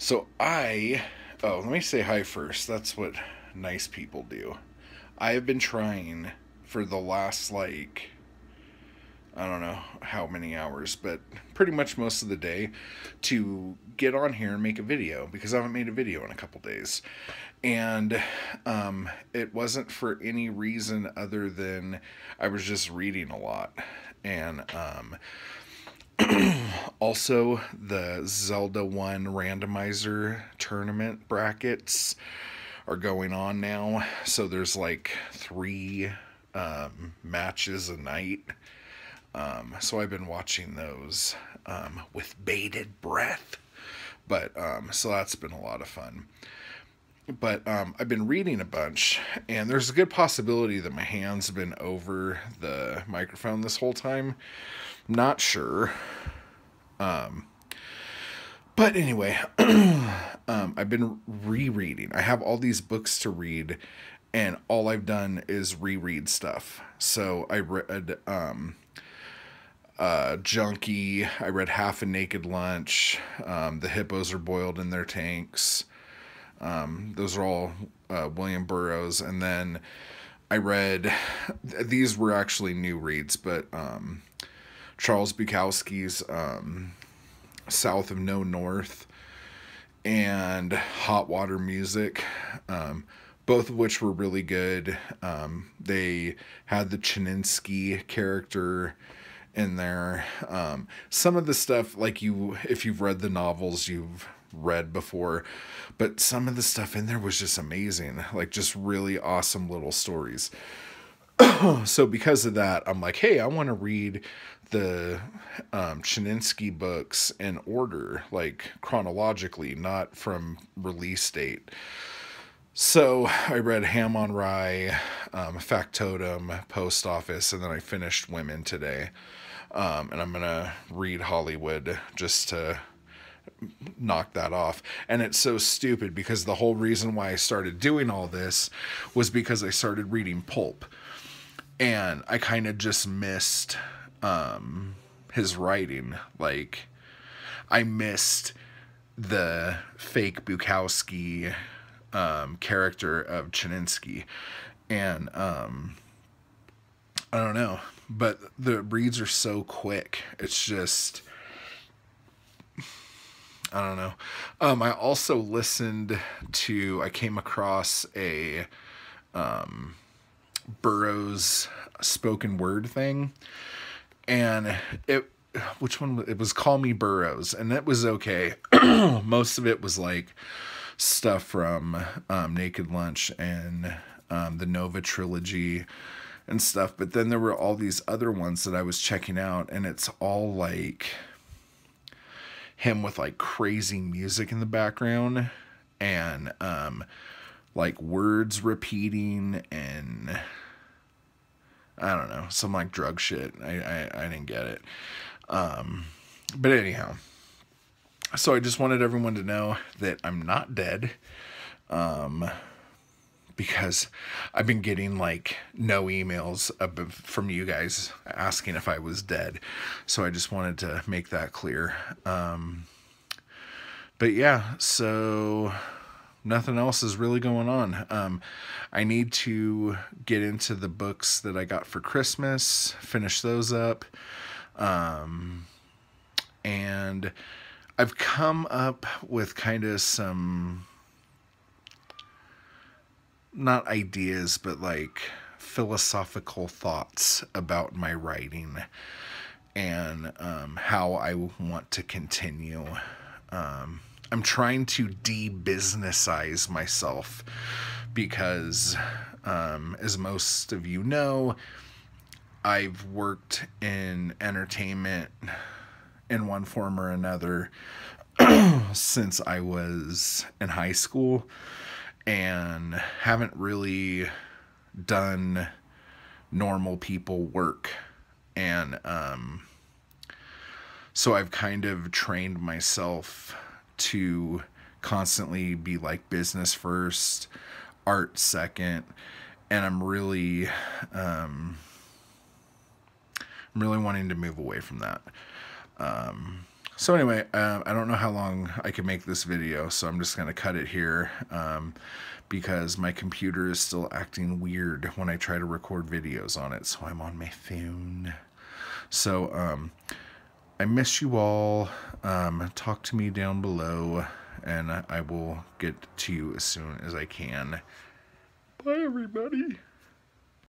So I, oh, let me say hi first. That's what nice people do. I have been trying for the last like I don't know how many hours, but pretty much most of the day to get on here and make a video because I haven't made a video in a couple days. And um, it wasn't for any reason other than I was just reading a lot. And um, also, the Zelda 1 randomizer tournament brackets are going on now. So there's like three um, matches a night. Um, so I've been watching those um, with bated breath. But um, so that's been a lot of fun. But um, I've been reading a bunch, and there's a good possibility that my hands have been over the microphone this whole time. Not sure. Um, but anyway, um, I've been rereading. I have all these books to read, and all I've done is reread stuff. So I read um, uh, Junkie. I read Half a Naked Lunch. Um, the Hippos Are Boiled in Their Tanks. Um, those are all uh, William Burroughs. And then I read, these were actually new reads, but um, Charles Bukowski's um, South of No North and Hot Water Music. Um, both of which were really good. Um, they had the Chinaski character in there. Um, some of the stuff, like you, if you've read the novels, you've read before, but some of the stuff in there was just amazing. Like just really awesome little stories. so because of that, I'm like, hey, I want to read the um, Chinaski books in order, like chronologically, not from release date. So I read Ham on Rye, um, Factotum, Post Office, and then I finished Women today. Um, and I'm going to read Hollywood just to knock that off. And it's so stupid because the whole reason why I started doing all this was because I started reading Pulp. And I kind of just missed um, his writing. Like, I missed the fake Bukowski um, character of Chinaski. And um, I don't know, but the reads are so quick. It's just. I don't know. Um, I also listened to. I came across a um, Burroughs spoken word thing, and it which one it was call me burroughs and that was okay most of it was like stuff from um, naked lunch and um, the nova trilogy and stuff but then there were all these other ones that i was checking out and it's all like him with like crazy music in the background and um like words repeating and I don't know, some like drug shit. I, I, I didn't get it. Um, but anyhow, so I just wanted everyone to know that I'm not dead. Um, because I've been getting like no emails from you guys asking if I was dead. So I just wanted to make that clear. Um, but yeah, so nothing else is really going on. Um, I need to get into the books that I got for Christmas, finish those up. Um, and I've come up with kind of some, not ideas, but like philosophical thoughts about my writing and um, how I want to continue. Um, I'm trying to de-businessize myself because, um, as most of you know, I've worked in entertainment in one form or another since I was in high school and haven't really done normal people work. And um, so I've kind of trained myself to constantly be like business first, art second, and I'm really um I'm really wanting to move away from that. Um So anyway, um, I don't know how long I can make this video, so I'm just going to cut it here um, because my computer is still acting weird when I try to record videos on it, so I'm on my phone. So um, I miss you all. Um, talk to me down below, and I will get to you as soon as I can. Bye, everybody.